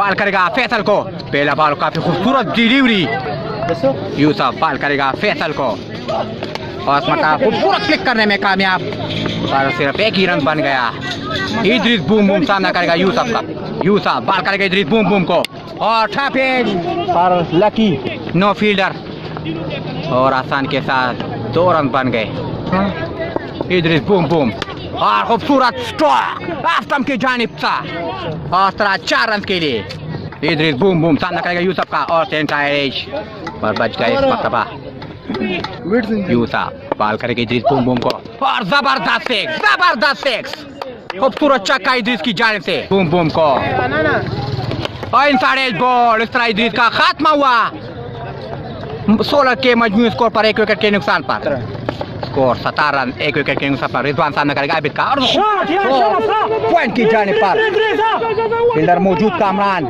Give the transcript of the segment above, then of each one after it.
پال کرے گا فیصل کو۔ پہلا بال کافی خوبصورت ڈیلیوری یوسف پال کرے گا فیصل کو۔ اور خوبصورت کلک کرنے میں کامیاب۔ صرف ایک ہی رنگ بن گیا۔ ادریس بوم بوم سامنا کرے گا یوسف کا۔ یوسف بال کرے گا ادریس بوم بوم کو۔ اور ٹھاپیج پر لکی نو فیلڈر۔ اور آسان کے ساتھ دو رنگ بن گئے۔ Idrees boom boom. اور خوبصورت سٹاک آفتم کی جانب سا اور طرح چار رنز کے لیے ادریس بوم بوم سامنا کرے گا یوسف کا اور سینٹائرش پر بچ گئے اس مرتبہ یوسف پال کرے گا ادریس بوم بوم کو اور زبردست سیکس زبردست سیکس خوبصورت چکا ادریس کی جانب سے بوم بوم کو اور انسان ایج بول اس طرح ادریس کا خاتمہ ہوا سولہ کے مجموعی سکور پر ایک وکٹ کے نقصان پر اسکور ستارہ رن ایک وکٹ کے نقصان پر رضوان صاحب نے کرے گا عابد کا اور پوائنٹ کی جانب پر فیلڈر موجود کامران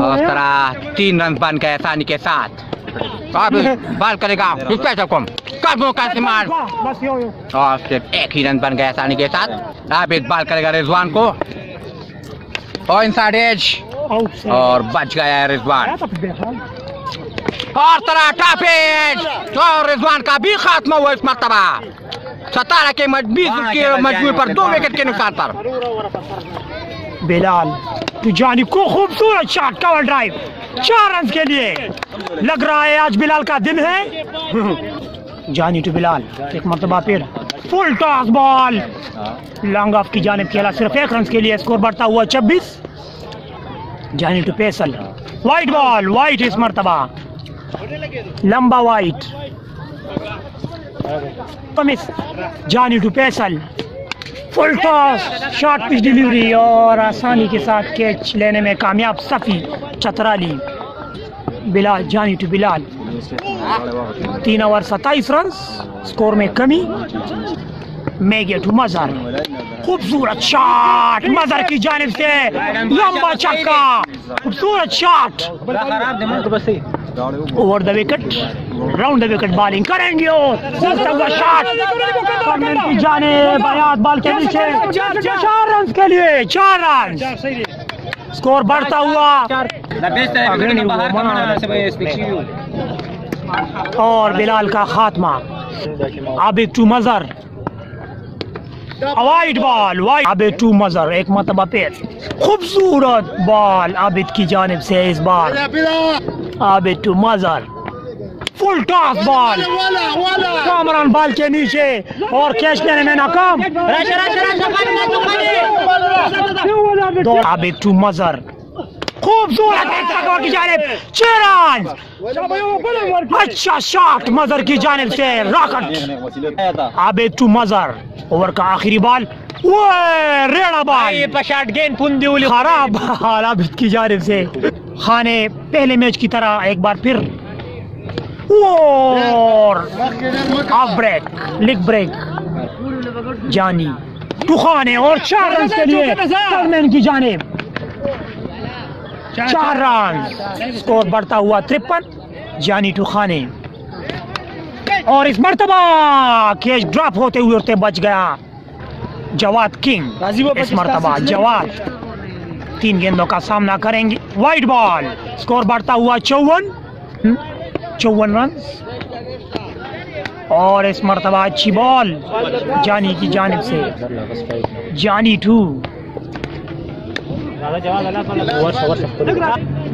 اور طرح تین رنز بن گئے ثانی کے ساتھ بال کرے گا حکم قدموں کا استعمال اور صرف ایک ہی رن بن گیا ثانی کے ساتھ عابد بال کرے گا رضوان کو اور انسائڈ ایج اور بچ گیا ہے رضوان اور سراٹا پیٹ جو رضوان کا بھی خاتمہ ہوا اس مرتبہ۔ ستارہ کے مجموعے پر دو وکٹ کے نقصان پر۔ بلال تو جانی کو خوبصورت شاٹ کور ڈرائیو۔ چار رنز کے لیے۔ لگ رہا ہے آج بلال کا دن ہے۔ جانی تو بلال ایک مرتبہ پھر full toss ball long off کی جانب کھیلا صرف ایک رنز کے لیے سکور بڑھتا ہوا چھبیس۔ Jani to Faisal. Wide ball wide اس مرتبہ۔ لمبا wide. پمس Jani to Faisal. Full toss short pitch delivery اور آسانی کے ساتھ کیچ لینے میں کامیاب صفی چترالی۔ بلال، جانی ٹو بلال۔ تین اوور ستائیس رنس سکور میں کمی۔ میگے ٹو مزار۔ خوبصورت شاٹ مدر کی جانب سے لمبا چکا خوبصورت shot. Over the wicket round the wicket bowling کریں گے شاٹ۔ کی جانب بیات بال کے نیچے۔ چار رنز کے لیے چار رنز سکور بڑھتا ہوا۔ اور بلال کا خاتمہ۔ اب ایک to Mazhar wide ball wide Abid to Mazhar ایک مرتبہ پیش خوبصورت بال عابد کی جانب سے اس بار Abid to Mazhar full toss ball Kamran ball کے نیچے اور کیچ لینے میں ناکام عابد ٹو مزر خوبصورت اتفاق کی جانب۔ چیران۔ اچھا شاٹ مزر کی جانب سے راکٹ۔ عابد تو مزر اوور کا آخری بال۔ ریڑا بال۔ پشاٹ گین پن دیولی خراب بال عابد کی جانب سے۔ خانے پہلے میچ کی طرح ایک بار پھر۔ اور آف بریک لگ بریک۔ جانی تو خانے اور چار رنس کے لیے کی جانب۔ چار ران سکور بڑھتا ہوا ترپن جانی ٹو خانے۔ اور اس مرتبہ کیچ ڈراپ ہوتے ہوئے اڑتے بچ گیا جواد کنگ۔ اس مرتبہ جواد تین گیندوں کا سامنا کریں گے۔ وائٹ بال سکور بڑھتا ہوا چون چون رنس اور اس مرتبہ اچھی بال جانی کی جانب سے۔ جانی ٹو۔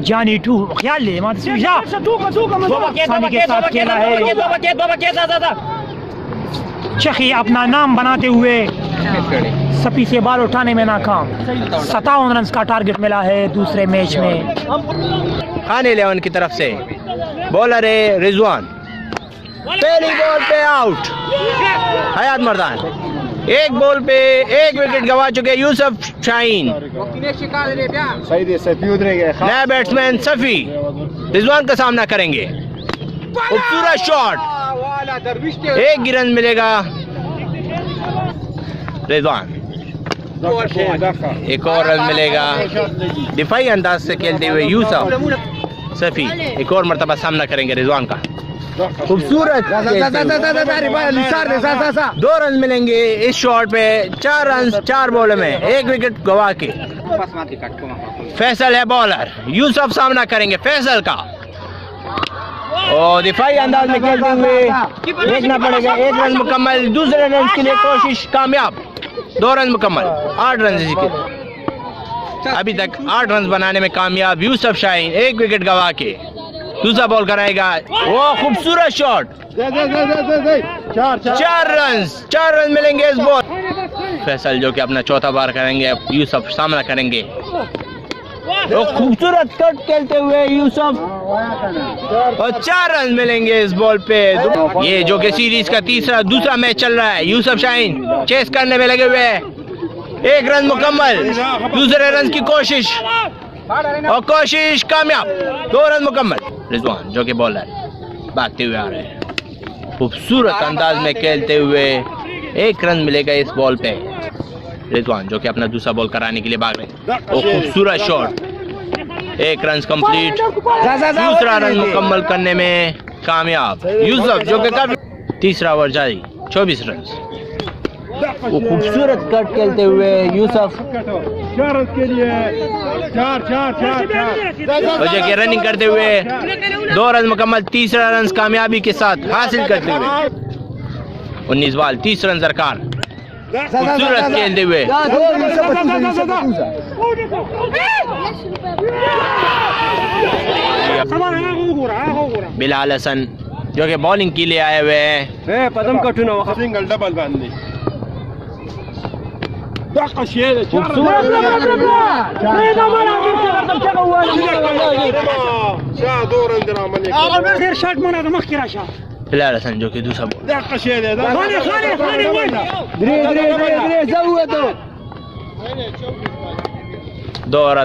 جانی ٹو خیال لے ماں سے سانی کے ساتھ کھیلا ہے چخی اپنا نام بناتے ہوئے سپی سے بال اٹھانے میں ناکام ستاون رنز کا ٹارگٹ ملا ہے دوسرے میچ میں خان الیون کی طرف سے۔ بولر ہے رضوان۔ پہلی بال پہ آؤٹ۔ حیات مردان۔ ایک بال پہ ایک وکٹ گوا چکے۔ یوسف شاہین نیا بیٹس مین صفی رضوان کا سامنا کریں گے۔ خوبصورت شاٹ ایک گرن ملے گا۔ رضوان ایک اور رن ملے گا۔ دفاعی انداز سے کھیلتے ہوئے یوسف صفی ایک اور مرتبہ سامنا کریں گے رضوان کا۔ خوبصورت دو رن ملیں گے اس شاٹ پہ چار رن چار بالوں میں ایک وکٹ گوا کے فیصل ہے بالر یوسف سامنا کریں گے فیصل کا اور دفاعی انداز میں کھیلتے ہوئے دیکھنا پڑے گا ایک رن مکمل دوسرے رن کے لیے کوشش کامیاب دو رن مکمل آٹھ رن ابھی تک آٹھ رنز بنانے میں کامیاب یوسف شاہین ایک وکٹ گوا کے دوسرا بال کرائے گا۔ وہ خوبصورت شاٹ۔ چار رنز چار رن ملیں گے اس بال۔ فیصل جو کہ اپنا چوتھا بار کریں گے یوسف سامنا کریں گے۔ وہ خوبصورت کٹ کھیلتے ہوئے یوسف۔ اور چار رن ملیں گے اس بال پہ۔ یہ جو کہ سیریز کا تیسرا دوسرا میچ چل رہا ہے۔ یوسف شاہین چیس کرنے میں لگے ہوئے ہیں۔ ایک رن مکمل۔ دوسرے رن کی کوشش۔ اور کوشش کامیاب دو رن مکمل۔ رضوان، جو کہ بالر بھاگتے ہوئے آ رہے ہیں۔ خوبصورت انداز میں کھیلتے ہوئے ایک رن ملے گا اس بال پہ۔ رضوان، جو کہ اپنا دوسرا بال کرانے کے لیے بھاگ رہے ہیں۔ وہ خوبصورت شاٹ ایک رن کمپلیٹ دوسرا رن مکمل کرنے میں کامیاب۔ یوسف، جو کہ کافی تیسرا اوور جاری۔ چوبیس رن وہ خوبصورت کٹ کھیلتے ہوئے یوسف وجہ کہ رننگ کرتے ہوئے دو رن مکمل تیسرا رنز کامیابی کے ساتھ حاصل کرتے ہوئے۔ انیس بال تیس رن درکار خوبصورت کھیلتے ہوئے۔ بلال حسن جو کہ بالنگ کے لیے آئے ہوئے ہیں۔ دقة شيلة لا لا لا لا لا لا ما لا لا لا صندوق يدوس ابو دقه شيله خلي خلي خلي وين دري دري دري دري زودوا دورا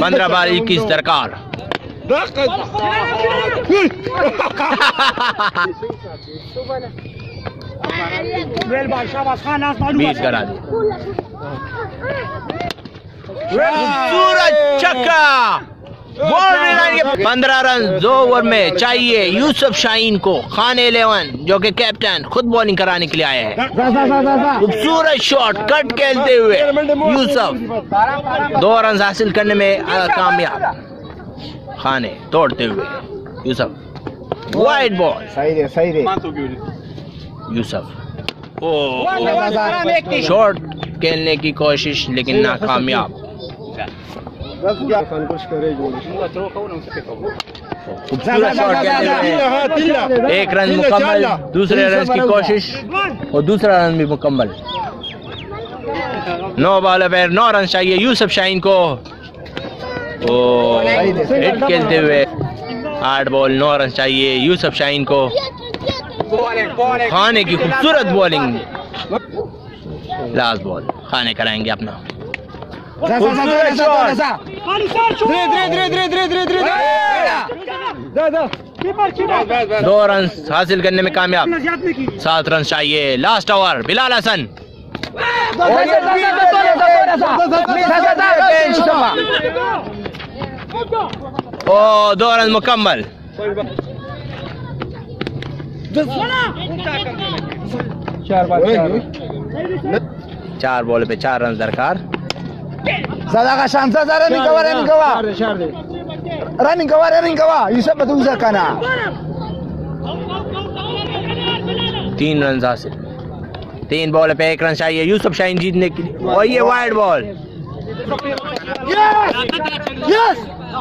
پندرہ بال اکیس درکار ويل بیس کرا چکا۔ پندرہ رن دو اوور میں چاہیے یوسف شاہین کو خان الیون جو کہ کیپٹن خود بالنگ کرانے کے لیے آئے ہیں۔ خوبصورت شاٹ کٹ کھیلتے ہوئے یوسف دو رنز حاصل کرنے میں کامیاب۔ خانے توڑتے ہوئے یوسف۔ وائٹ بال یوسف۔ شارٹ کھیلنے کی کوشش لیکن ناکامیاب۔ ایک رن مکمل دوسرے رن کی کوشش اور دوسرا رن بھی مکمل نو بال پہ نو رن چاہیے یوسف شاہین کو ہٹ کھیلتے ہوئے آٹھ بال نو رن چاہیے یوسف شاہین کو خانے کی خوبصورت بالنگ لاسٹ بال خانے کرائیں گے اپنا دو رن حاصل کرنے میں کامیاب. سات رن چاہیے. Last over Bilal Hassan. او دو رن مکمل. چار بال پہ چار رن درکار. صدقه شانسه رننگ کوا رننگ کوا رننگ کوا رننگ کوا یوسف بدوزا کنا تین رن حاصل تین بال پہ ایک رن چاہیے یوسف شاہین جیتنے کے لیے اور یہ وائڈ بال یس